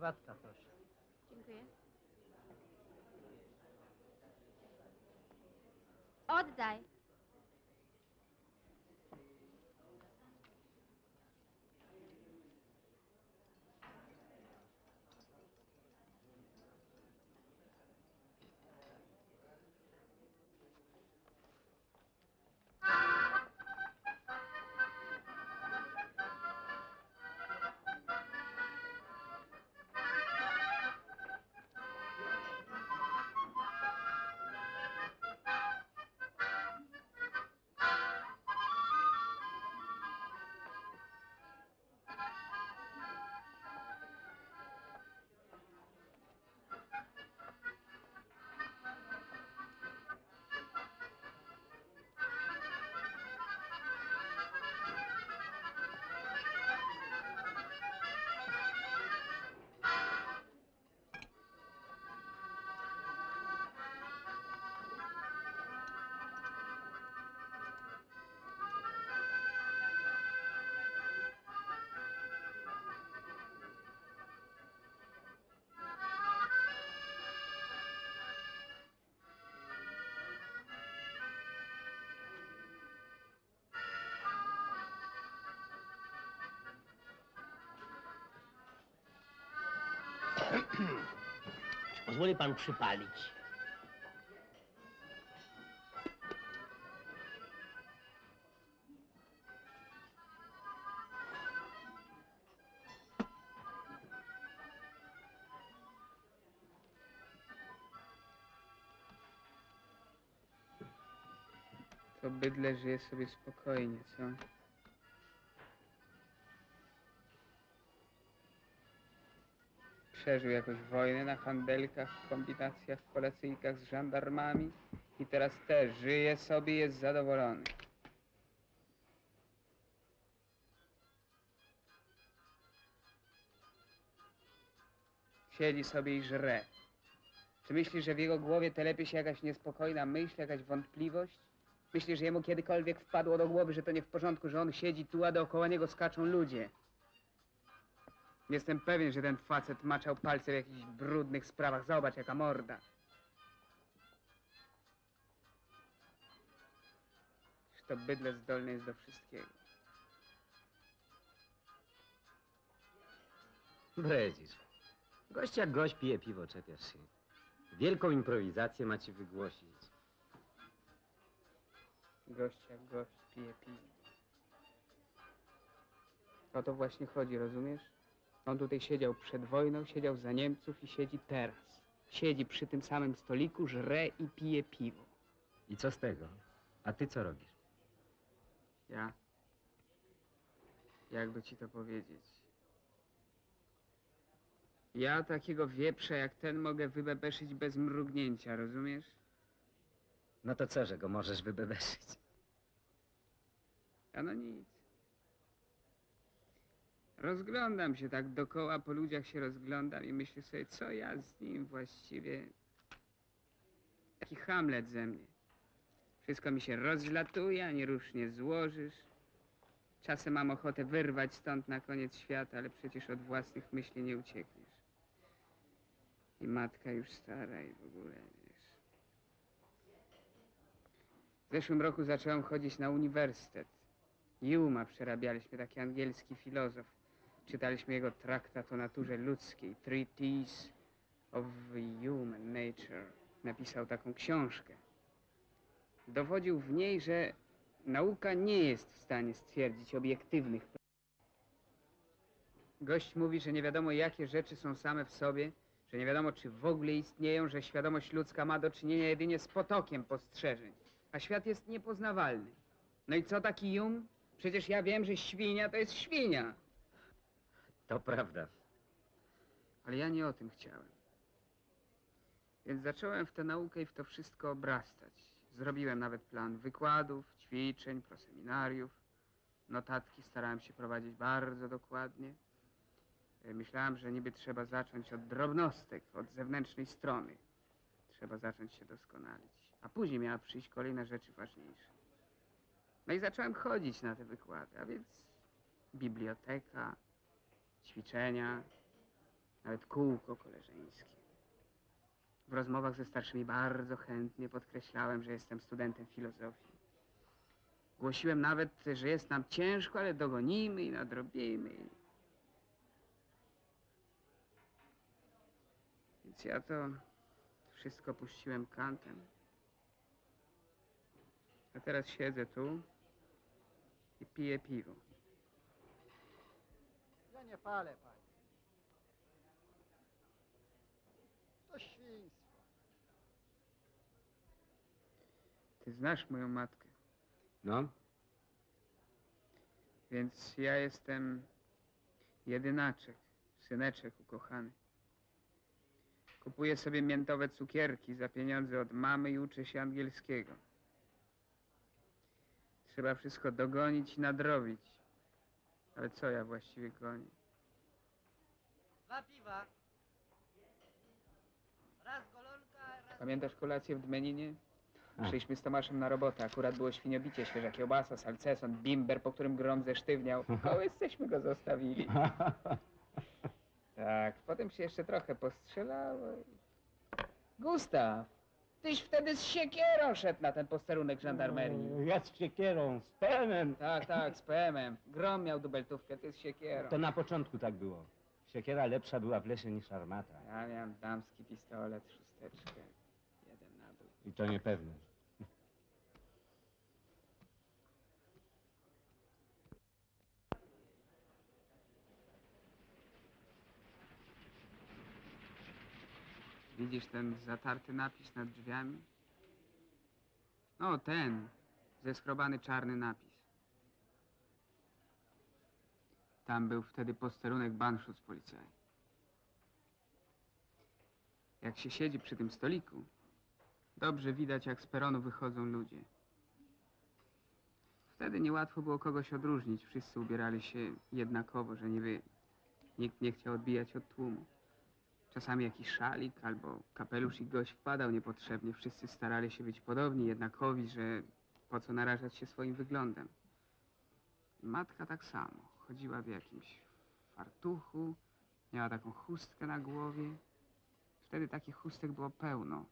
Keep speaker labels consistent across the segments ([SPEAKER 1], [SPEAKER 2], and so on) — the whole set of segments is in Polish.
[SPEAKER 1] Herbatka, proszę.
[SPEAKER 2] Dziękuję. Oddaj.
[SPEAKER 1] Czy pozwoli pan przypalić?
[SPEAKER 3] To bydle żyje sobie spokojnie, co? Przeżył jakoś wojnę na handelkach, w kombinacjach, w kolacyjkach z żandarmami i teraz też żyje sobie jest zadowolony. Siedzi sobie i żre. Czy myślisz, że w jego głowie telepie się jakaś niespokojna myśl, jakaś wątpliwość? Myślisz, że jemu kiedykolwiek wpadło do głowy, że to nie w porządku, że on siedzi tu, a dookoła niego skaczą ludzie? Jestem pewien, że ten facet maczał palce w jakichś brudnych sprawach. Zobacz, jaka morda. Że to bydle zdolne jest do wszystkiego.
[SPEAKER 4] Bredzisz. Gość jak gość pije piwo, czepiasz się. Wielką improwizację ma ci wygłosić.
[SPEAKER 3] Gość jak gość pije piwo. O to właśnie chodzi, rozumiesz? On tutaj siedział przed wojną, siedział za Niemców i siedzi teraz. Siedzi przy tym samym stoliku, żre i pije piwo.
[SPEAKER 4] I co z tego? A ty co robisz?
[SPEAKER 3] Ja? Jakby ci to powiedzieć? Ja takiego wieprza jak ten mogę wybebeszyć bez mrugnięcia, rozumiesz?
[SPEAKER 4] No to co, że go możesz wybebeszyć?
[SPEAKER 3] A no nic. Rozglądam się tak dokoła, po ludziach się rozglądam i myślę sobie, co ja z nim właściwie... Taki Hamlet ze mnie. Wszystko mi się rozlatuje, ani rusz nie złożysz. Czasem mam ochotę wyrwać stąd na koniec świata, ale przecież od własnych myśli nie uciekniesz. I matka już stara i w ogóle, wiesz. W zeszłym roku zacząłem chodzić na uniwersytet. Juma przerabialiśmy, taki angielski filozof. Czytaliśmy jego traktat o naturze ludzkiej, Treatise of Human Nature. Napisał taką książkę. Dowodził w niej, że nauka nie jest w stanie stwierdzić obiektywnych Gość mówi, że nie wiadomo, jakie rzeczy są same w sobie, że nie wiadomo, czy w ogóle istnieją, że świadomość ludzka ma do czynienia jedynie z potokiem postrzeżeń, a świat jest niepoznawalny. No i co taki Jung? Przecież ja wiem, że świnia to jest świnia.
[SPEAKER 4] To prawda.
[SPEAKER 3] Ale ja nie o tym chciałem. Więc zacząłem w tę naukę i w to wszystko obrastać. Zrobiłem nawet plan wykładów, ćwiczeń, proseminariów. Notatki starałem się prowadzić bardzo dokładnie. E, Myślałem, że niby trzeba zacząć od drobnostek, od zewnętrznej strony. Trzeba zacząć się doskonalić. A później miała przyjść kolejne rzeczy ważniejsze. No i zacząłem chodzić na te wykłady, a więc biblioteka, ćwiczenia, nawet kółko koleżeńskie. W rozmowach ze starszymi bardzo chętnie podkreślałem, że jestem studentem filozofii. Głosiłem nawet, że jest nam ciężko, ale dogonimy i nadrobimy. Więc ja to wszystko puściłem kantem. A teraz siedzę tu i piję piwo.
[SPEAKER 5] Nie palę, panie. To świństwo.
[SPEAKER 3] Ty znasz moją matkę,
[SPEAKER 4] No,
[SPEAKER 3] więc ja jestem jedynaczek, syneczek ukochany. Kupuję sobie miętowe cukierki za pieniądze od mamy i uczę się angielskiego. Trzeba wszystko dogonić i nadrobić. Ale co ja właściwie gonię?
[SPEAKER 5] Dwa piwa. Raz golonka, raz...
[SPEAKER 3] Pamiętasz kolację w Dmeninie?
[SPEAKER 4] A.
[SPEAKER 3] Szliśmy z Tomaszem na robotę. Akurat było świniobicie, świeża kiełbasa, salceson, bimber, po którym grom zesztywniał. Kołysceśmy go zostawili. Tak, potem się jeszcze trochę postrzelało. Gustaw, tyś wtedy z siekierą szedł na ten posterunek żandarmerii.
[SPEAKER 1] Ja z siekierą, z pełnem.
[SPEAKER 3] Tak, tak, z PM-em. Grom miał dubeltówkę, ty z siekierą.
[SPEAKER 1] To na początku tak było. Siekiera lepsza była w lesie niż armata.
[SPEAKER 3] Ja miałem damski pistolet, szósteczkę. Jeden na dół.
[SPEAKER 1] I to niepewne.
[SPEAKER 3] Widzisz ten zatarty napis nad drzwiami? No, ten. Zeskrobany czarny napis. Tam był wtedy posterunek Banszut policjaj. Jak się siedzi przy tym stoliku, dobrze widać, jak z peronu wychodzą ludzie. Wtedy niełatwo było kogoś odróżnić. Wszyscy ubierali się jednakowo, że niby nikt nie chciał odbijać od tłumu. Czasami jakiś szalik albo kapelusz i gość wpadał niepotrzebnie. Wszyscy starali się być podobni, jednakowi, że po co narażać się swoim wyglądem. Matka tak samo. Chodziła w jakimś fartuchu, miała taką chustkę na głowie. Wtedy takich chustek było pełno.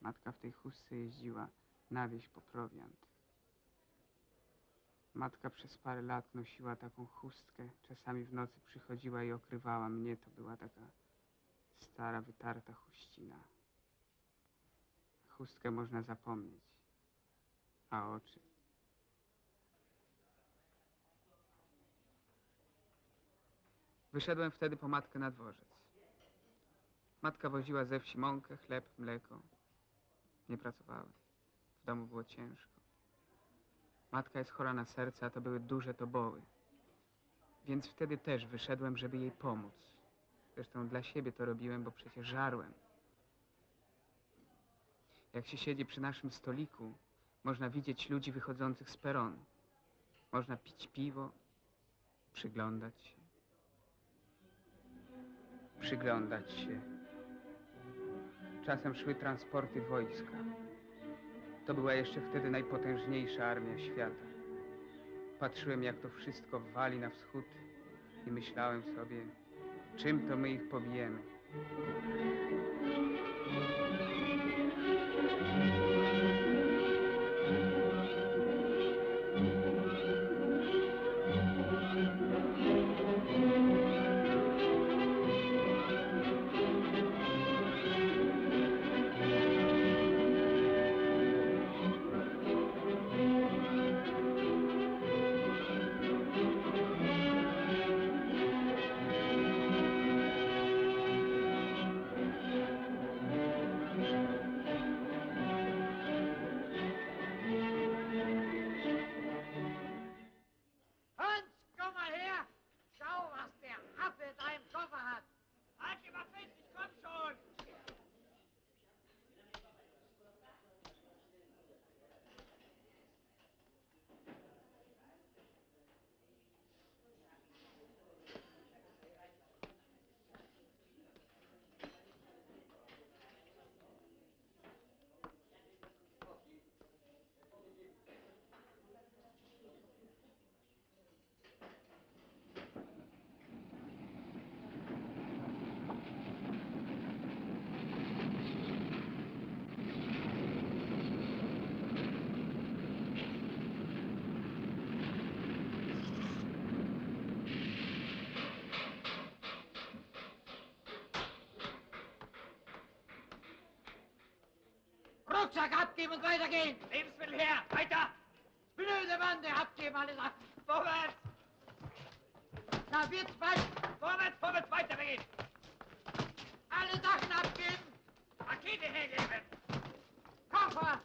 [SPEAKER 3] Matka w tej chustce jeździła na wieś po prowiant. Matka przez parę lat nosiła taką chustkę. Czasami w nocy przychodziła i okrywała mnie. To była taka stara, wytarta chuścina. Chustkę można zapomnieć, a oczy. Wyszedłem wtedy po matkę na dworzec. Matka woziła ze wsi mąkę, chleb, mleko. Nie pracowałem. W domu było ciężko. Matka jest chora na serce, a to były duże toboły. Więc wtedy też wyszedłem, żeby jej pomóc. Zresztą dla siebie to robiłem, bo przecież żarłem. Jak się siedzi przy naszym stoliku, można widzieć ludzi wychodzących z peronu. Można pić piwo, przyglądać się. Przyglądać się. Czasem szły transporty wojska. To była jeszcze wtedy najpotężniejsza armia świata. Patrzyłem, jak to wszystko wali na wschód i myślałem sobie, czym to my ich pobijemy.
[SPEAKER 5] Rucksack abgeben und weitergehen. Lebensmittel her, weiter. Blöde Bande, abgeben alle Sachen. Vorwärts. Na, wird's bald. Vorwärts, vorwärts, weitergehen. Alle Sachen abgeben. Pakete hergeben. Koffer.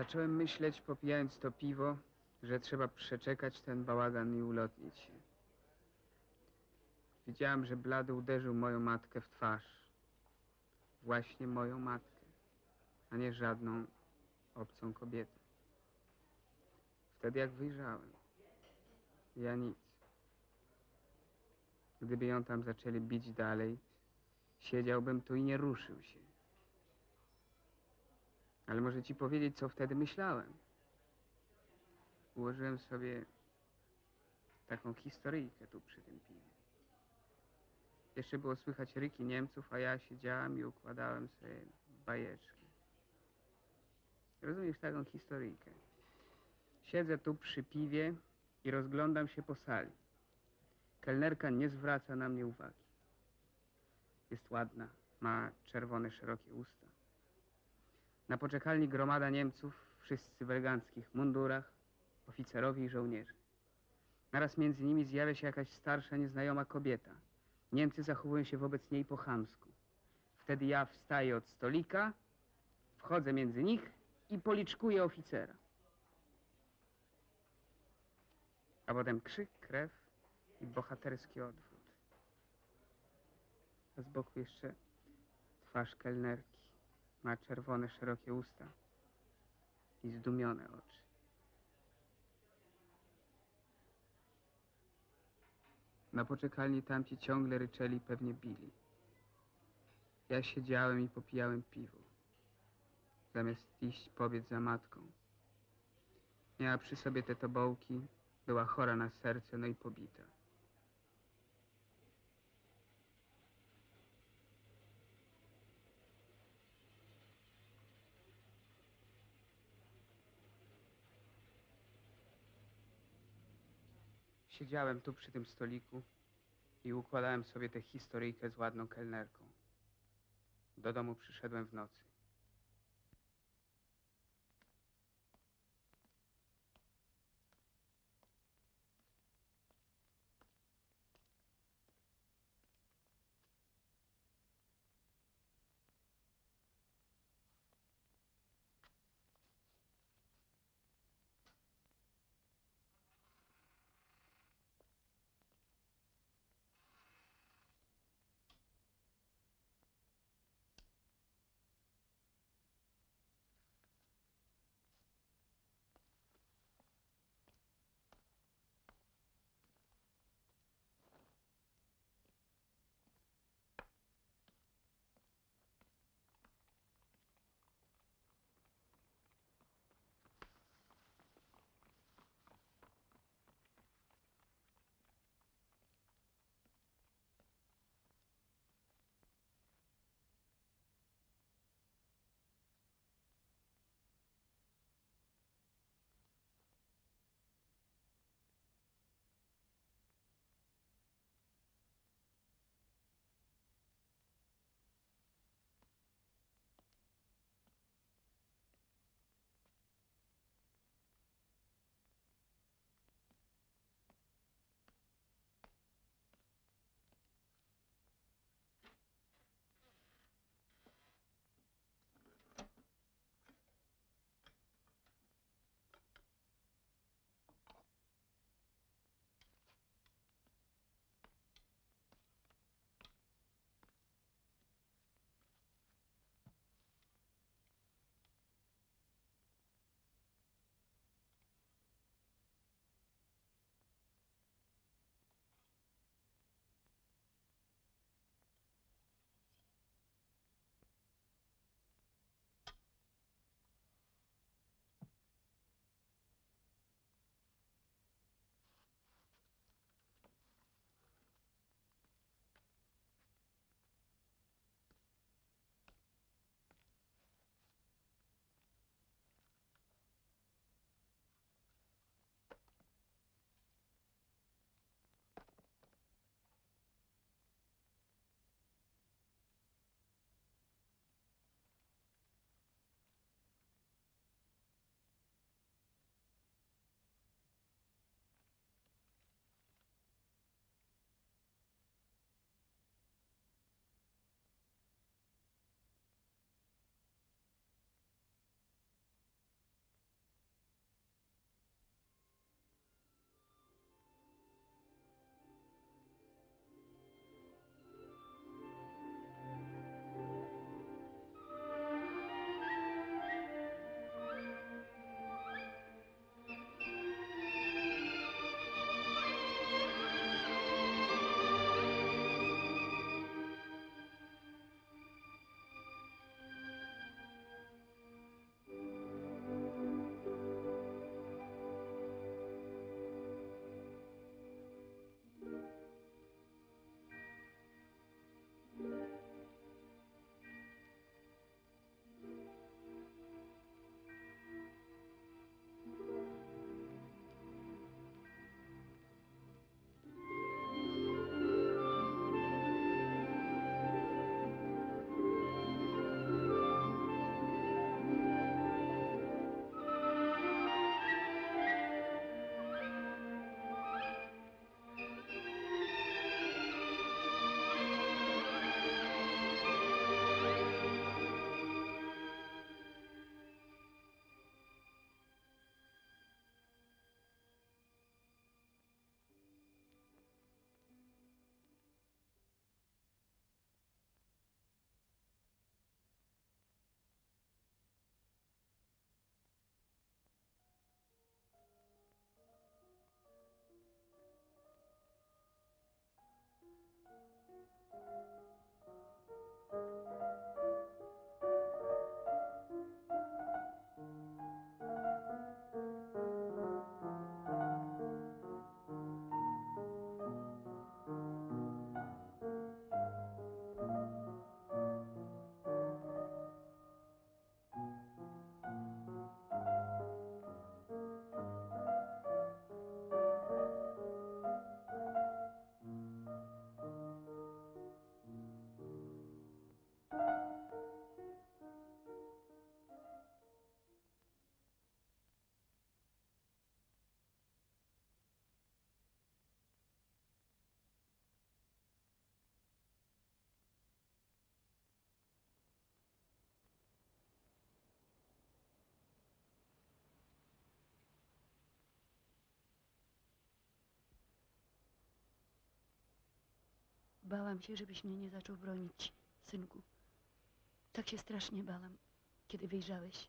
[SPEAKER 3] Zacząłem myśleć, popijając to piwo, że trzeba przeczekać ten bałagan i ulotnić się. Widziałem, że blady uderzył moją matkę w twarz. Właśnie moją matkę, a nie żadną obcą kobietę. Wtedy jak wyjrzałem, ja nic. Gdyby ją tam zaczęli bić dalej, siedziałbym tu i nie ruszył się. Ale może ci powiedzieć, co wtedy myślałem. Ułożyłem sobie taką historyjkę tu przy tym piwie. Jeszcze było słychać ryki Niemców, a ja siedziałem i układałem sobie bajeczki. Rozumiesz taką historyjkę? Siedzę tu przy piwie i rozglądam się po sali. Kelnerka nie zwraca na mnie uwagi. Jest ładna, ma czerwone, szerokie usta. Na poczekalni gromada Niemców, wszyscy w eleganckich mundurach, oficerowie i żołnierze. Naraz między nimi zjawia się jakaś starsza, nieznajoma kobieta. Niemcy zachowują się wobec niej po chamsku. Wtedy ja wstaję od stolika, wchodzę między nich i policzkuję oficera. A potem krzyk, krew i bohaterski odwrót. A z boku jeszcze twarz kelnerki. Ma czerwone, szerokie usta i zdumione oczy. Na poczekalni tamci ciągle ryczeli pewnie bili. Ja siedziałem i popijałem piwo. Zamiast iść pobiec za matką. Miała przy sobie te tobołki, była chora na serce, no i pobita. Siedziałem tu przy tym stoliku i układałem sobie tę historyjkę z ładną kelnerką. Do domu przyszedłem w nocy.
[SPEAKER 6] Bałam się, żebyś mnie nie zaczął bronić, synku. Tak się strasznie bałam, kiedy wyjrzałeś.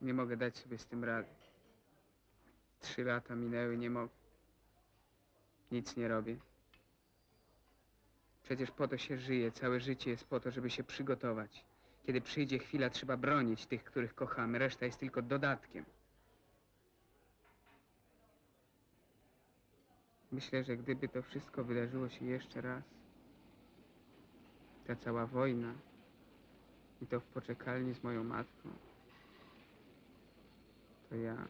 [SPEAKER 3] Nie mogę dać sobie z tym rady. Trzy lata minęły, nie mogę. Nic nie robię. Przecież po to się żyje, całe życie jest po to, żeby się przygotować. Kiedy przyjdzie chwila, trzeba bronić tych, których kochamy, reszta jest tylko dodatkiem. Myślę, że gdyby to wszystko wydarzyło się jeszcze raz, ta cała wojna i to w poczekalni z moją matką, to ja